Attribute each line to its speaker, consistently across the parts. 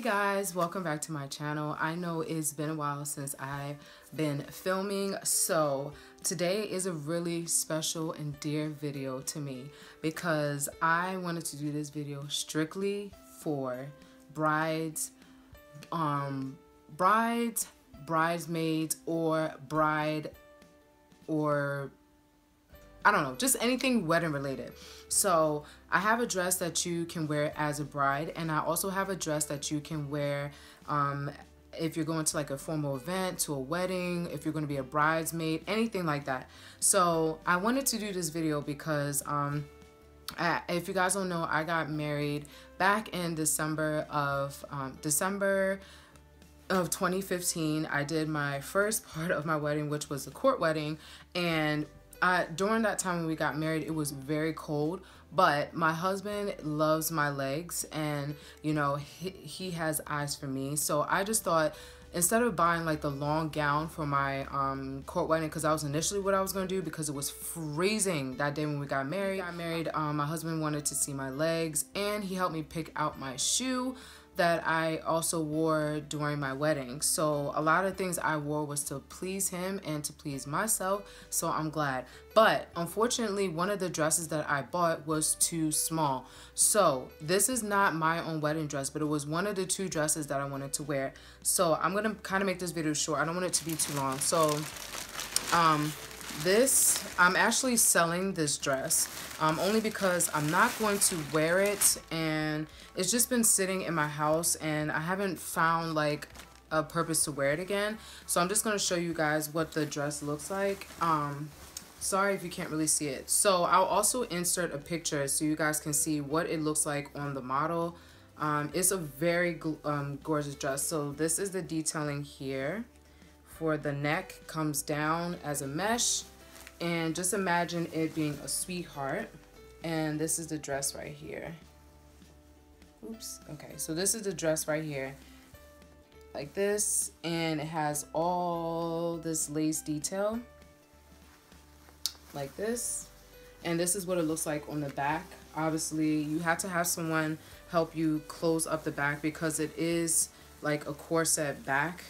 Speaker 1: guys, welcome back to my channel. I know it's been a while since I've been filming, so today is a really special and dear video to me because I wanted to do this video strictly for brides, um, brides, bridesmaids, or bride, or I don't know, just anything wedding related. So I have a dress that you can wear as a bride and I also have a dress that you can wear um, if you're going to like a formal event, to a wedding, if you're going to be a bridesmaid, anything like that. So I wanted to do this video because um, I, if you guys don't know, I got married back in December of um, December of 2015. I did my first part of my wedding, which was the court wedding, and I, during that time when we got married, it was very cold, but my husband loves my legs and, you know, he, he has eyes for me. So I just thought, instead of buying like the long gown for my um, court wedding, because that was initially what I was going to do because it was freezing that day when we got married. Got married, um, my husband wanted to see my legs and he helped me pick out my shoe that I also wore during my wedding. So a lot of things I wore was to please him and to please myself. So I'm glad. But unfortunately, one of the dresses that I bought was too small. So this is not my own wedding dress, but it was one of the two dresses that I wanted to wear. So I'm going to kind of make this video short. I don't want it to be too long. So um, this, I'm actually selling this dress um, only because I'm not going to wear it and it's just been sitting in my house and I haven't found like a purpose to wear it again. So I'm just going to show you guys what the dress looks like. Um, sorry if you can't really see it. So I'll also insert a picture so you guys can see what it looks like on the model. Um, it's a very um, gorgeous dress. So this is the detailing here for the neck comes down as a mesh. And just imagine it being a sweetheart. And this is the dress right here. Oops okay so this is the dress right here. Like this and it has all this lace detail. Like this. And this is what it looks like on the back. Obviously you have to have someone help you close up the back because it is like a corset back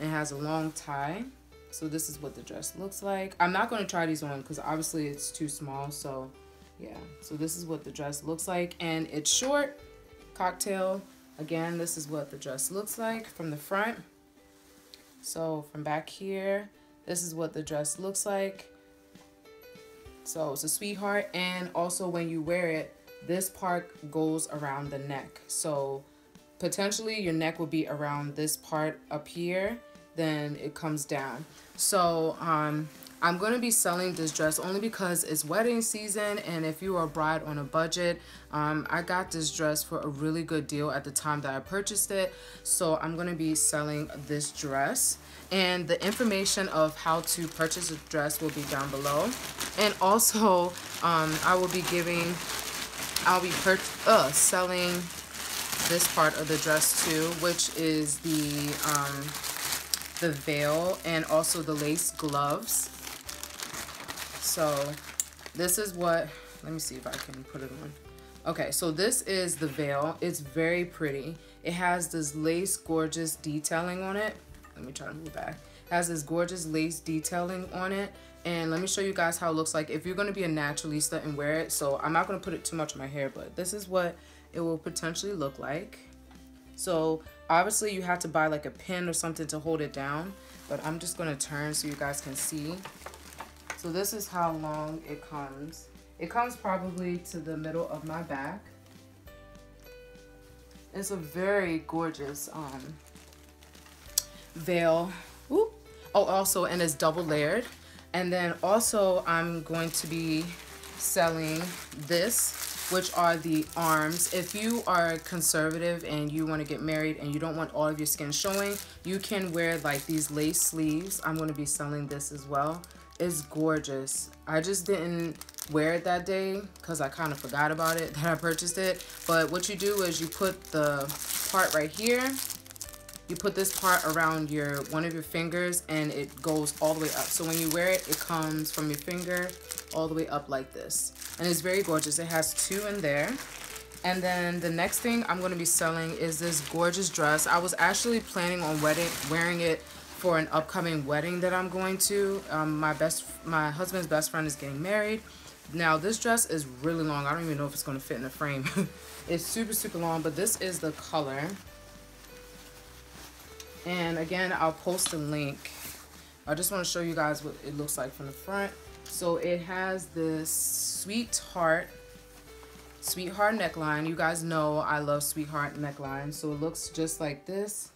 Speaker 1: it has a long tie. So this is what the dress looks like. I'm not going to try these on because obviously it's too small. So yeah, so this is what the dress looks like. And it's short, cocktail. Again, this is what the dress looks like from the front. So from back here, this is what the dress looks like. So it's a sweetheart. And also when you wear it, this part goes around the neck. So potentially your neck will be around this part up here then it comes down. So um, I'm going to be selling this dress only because it's wedding season and if you are a bride on a budget, um, I got this dress for a really good deal at the time that I purchased it. So I'm going to be selling this dress and the information of how to purchase the dress will be down below. And also um, I will be giving, I'll be uh, selling this part of the dress too, which is the um, the veil and also the lace gloves. So this is what, let me see if I can put it on. Okay, so this is the veil. It's very pretty. It has this lace gorgeous detailing on it. Let me try to move back. It has this gorgeous lace detailing on it. And let me show you guys how it looks like if you're going to be a naturalista and wear it. So I'm not going to put it too much on my hair, but this is what it will potentially look like. So obviously you have to buy like a pin or something to hold it down, but I'm just gonna turn so you guys can see. So this is how long it comes. It comes probably to the middle of my back. It's a very gorgeous um, veil. Ooh. Oh, also, and it's double layered. And then also I'm going to be selling this which are the arms. If you are conservative and you want to get married and you don't want all of your skin showing, you can wear like these lace sleeves. I'm going to be selling this as well. It's gorgeous. I just didn't wear it that day because I kind of forgot about it that I purchased it. But what you do is you put the part right here you put this part around your one of your fingers and it goes all the way up. So when you wear it, it comes from your finger all the way up like this. And it's very gorgeous. It has two in there. And then the next thing I'm going to be selling is this gorgeous dress. I was actually planning on wedding, wearing it for an upcoming wedding that I'm going to. Um, my best, my husband's best friend is getting married. Now this dress is really long. I don't even know if it's going to fit in the frame. it's super, super long, but this is the color. And again, I'll post a link. I just want to show you guys what it looks like from the front. So it has this sweetheart, sweetheart neckline. You guys know I love sweetheart neckline. So it looks just like this.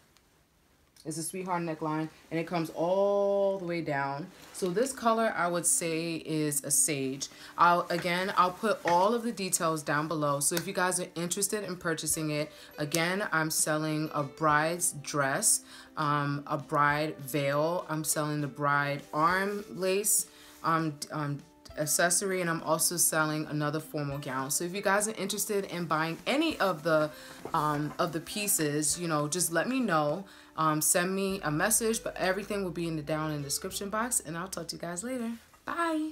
Speaker 1: It's a sweetheart neckline and it comes all the way down. So this color I would say is a sage. I'll again, I'll put all of the details down below. So if you guys are interested in purchasing it, again, I'm selling a bride's dress, um, a bride veil. I'm selling the bride arm lace, um, um, accessory and I'm also selling another formal gown. So if you guys are interested in buying any of the um, of the pieces, you know, just let me know. Um, send me a message, but everything will be in the down in the description box and I'll talk to you guys later. Bye.